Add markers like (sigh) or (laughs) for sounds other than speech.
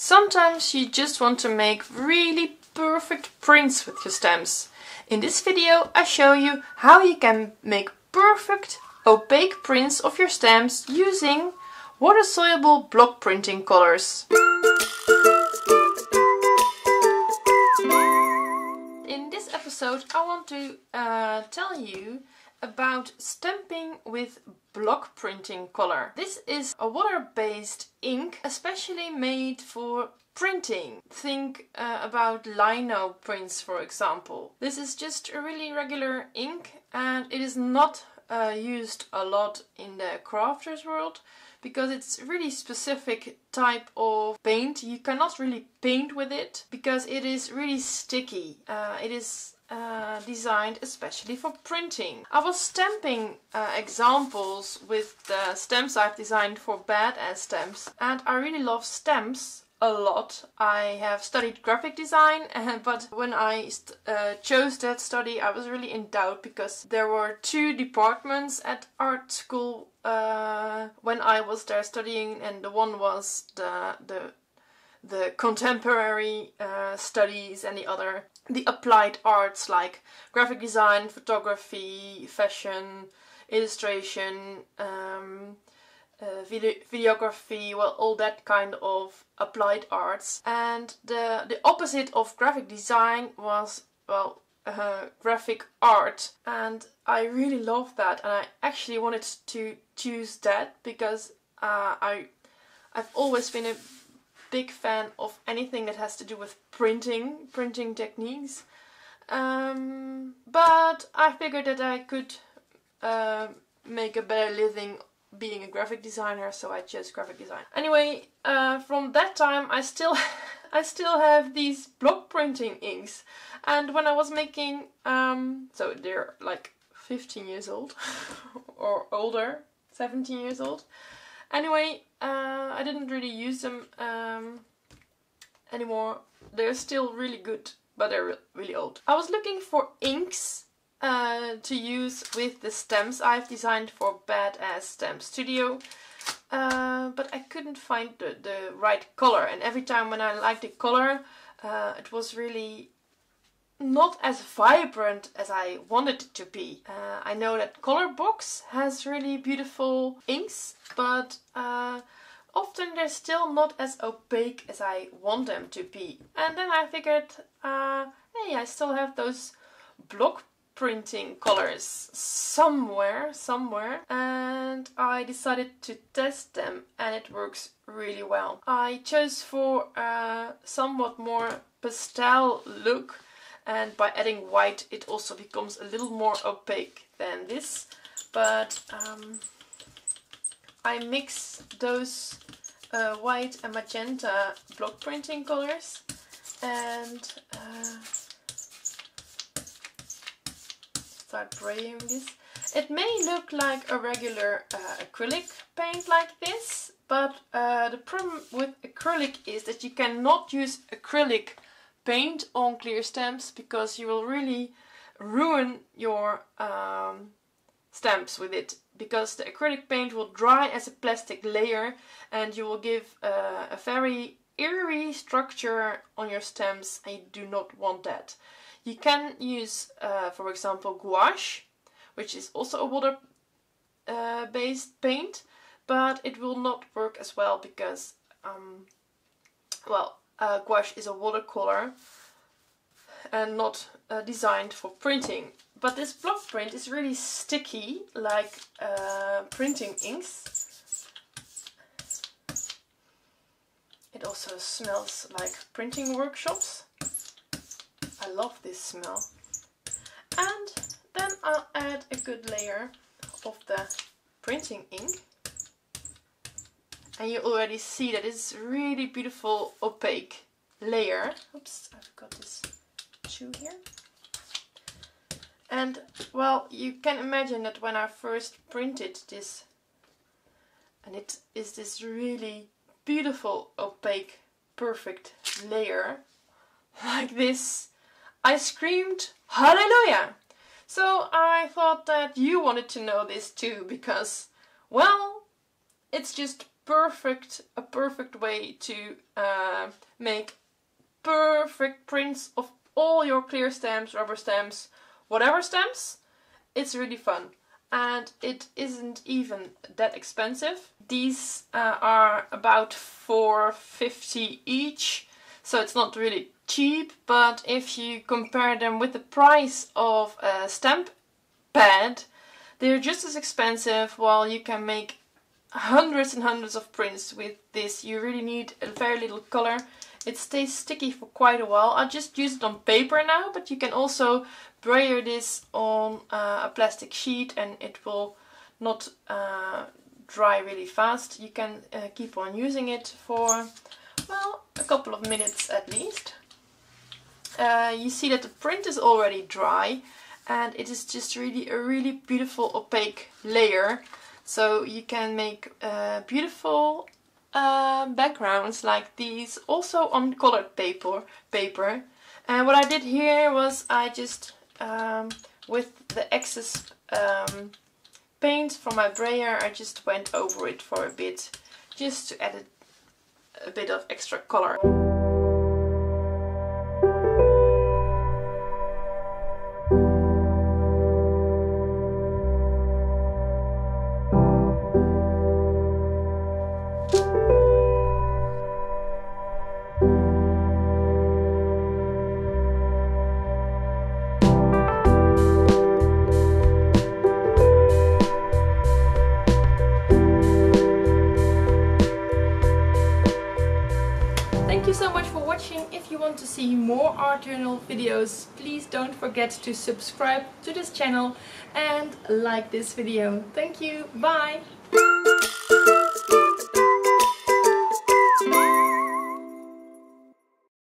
Sometimes you just want to make really perfect prints with your stamps. In this video I show you how you can make perfect opaque prints of your stamps using water-soluble block printing colors. In this episode I want to uh, tell you about stamping with block printing color. This is a water-based ink especially made for printing. Think uh, about lino prints for example. This is just a really regular ink and it is not uh, used a lot in the crafters world because it's really specific type of paint. You cannot really paint with it because it is really sticky. Uh, it is uh, designed especially for printing. I was stamping uh, examples with the stamps I've designed for badass stamps and I really love stamps a lot. I have studied graphic design, (laughs) but when I uh, chose that study, I was really in doubt because there were two departments at art school uh, when I was there studying, and the one was the the the contemporary uh, studies and the other the applied arts like graphic design, photography, fashion, illustration, um, uh, video videography, well, all that kind of applied arts. And the the opposite of graphic design was well uh, graphic art, and I really love that, and I actually wanted to choose that because uh, I I've always been a big fan of anything that has to do with printing, printing techniques. Um, but I figured that I could uh, make a better living being a graphic designer, so I chose graphic design. Anyway, uh, from that time I still (laughs) I still have these block printing inks, and when I was making um, so they're like 15 years old (laughs) or older, 17 years old. Anyway, uh, I didn't really use them um, anymore. They're still really good, but they're really old. I was looking for inks uh, to use with the stamps I've designed for Badass Stamp Studio. Uh, but I couldn't find the, the right color and every time when I liked the color uh, it was really not as vibrant as I wanted it to be. Uh, I know that Colorbox has really beautiful inks, but uh, often they're still not as opaque as I want them to be. And then I figured, uh, hey, I still have those block printing colors somewhere, somewhere, and I decided to test them and it works really well. I chose for a somewhat more pastel look and by adding white it also becomes a little more opaque than this but um, I mix those uh, white and magenta block printing colors and uh, start spraying this. It may look like a regular uh, acrylic paint like this but uh, the problem with acrylic is that you cannot use acrylic paint on clear stamps because you will really ruin your um, stamps with it because the acrylic paint will dry as a plastic layer and you will give uh, a very eerie structure on your stamps you do not want that. You can use, uh, for example, gouache, which is also a water uh, based paint, but it will not work as well because, um, well, uh, gouache is a watercolor and not uh, designed for printing. But this block print is really sticky, like uh, printing inks. It also smells like printing workshops. I love this smell. And then I'll add a good layer of the printing ink and you already see that it's really beautiful opaque layer. Oops, I've got this shoe here. And well, you can imagine that when I first printed this, and it is this really beautiful opaque perfect layer (laughs) like this, I screamed hallelujah! So I thought that you wanted to know this too because, well, it's just perfect a perfect way to uh, make perfect prints of all your clear stamps, rubber stamps, whatever stamps. It's really fun and it isn't even that expensive. These uh, are about 4.50 each, so it's not really cheap, but if you compare them with the price of a stamp pad, they're just as expensive while you can make hundreds and hundreds of prints with this. You really need a very little color. It stays sticky for quite a while. I just use it on paper now, but you can also brayer this on uh, a plastic sheet and it will not uh, dry really fast. You can uh, keep on using it for, well, a couple of minutes at least. Uh, you see that the print is already dry and it is just really a really beautiful opaque layer. So you can make uh, beautiful uh, backgrounds like these also on colored paper. paper. And what I did here was I just um, with the excess um, paint from my brayer I just went over it for a bit just to add a, a bit of extra color. Want to see more art journal videos, please don't forget to subscribe to this channel and like this video. Thank you, bye!